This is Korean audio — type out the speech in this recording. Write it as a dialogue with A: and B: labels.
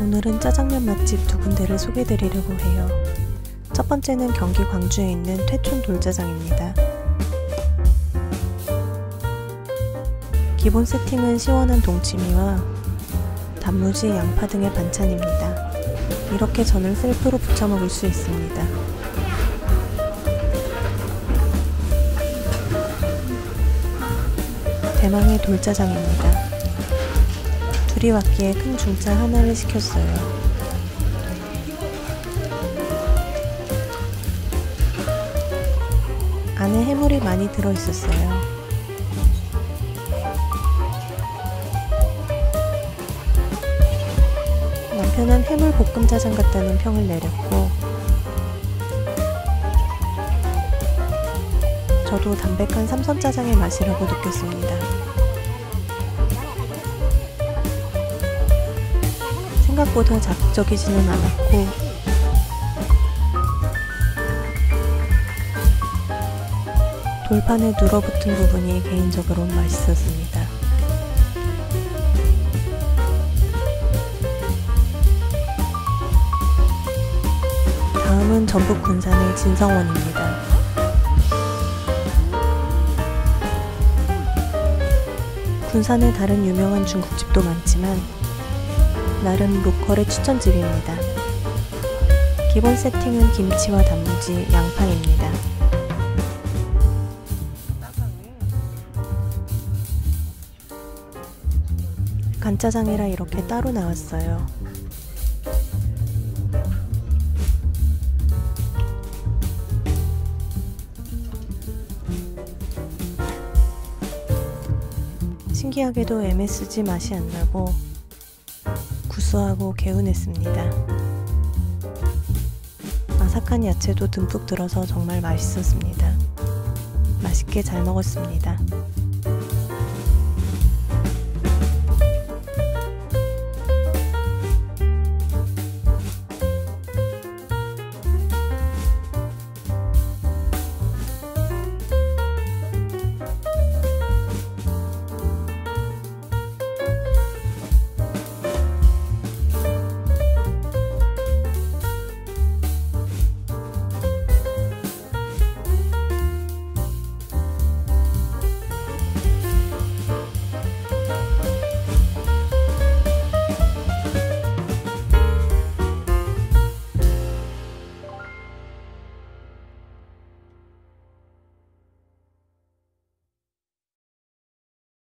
A: 오늘은 짜장면 맛집 두 군데를 소개드리려고 해요. 첫 번째는 경기 광주에 있는 퇴촌 돌짜장입니다. 기본 세팅은 시원한 동치미와 단무지, 양파 등의 반찬입니다. 이렇게 전을 셀프로 부쳐 먹을 수 있습니다. 대망의 돌짜장입니다. 둘이 왔기에 큰 중짜 하나를 시켰어요. 안에 해물이 많이 들어있었어요. 남편은 해물 볶음 짜장 같다는 평을 내렸고 저도 담백한 삼선 짜장의 맛이라고 느꼈습니다. 생각보다 자극적이지는 않았고 돌판에 눌어붙은 부분이 개인적으로 맛있었습니다. 다음은 전북 군산의 진성원입니다. 군산에 다른 유명한 중국집도 많지만 나름 로컬의 추천집입니다. 기본 세팅은 김치와 단무지, 양파입니다. 간짜장이라 이렇게 따로 나왔어요. 신기하게도 MSG 맛이 안 나고 구수하고 개운했습니다. 아삭한 야채도 듬뿍 들어서 정말 맛있었습니다. 맛있게 잘 먹었습니다.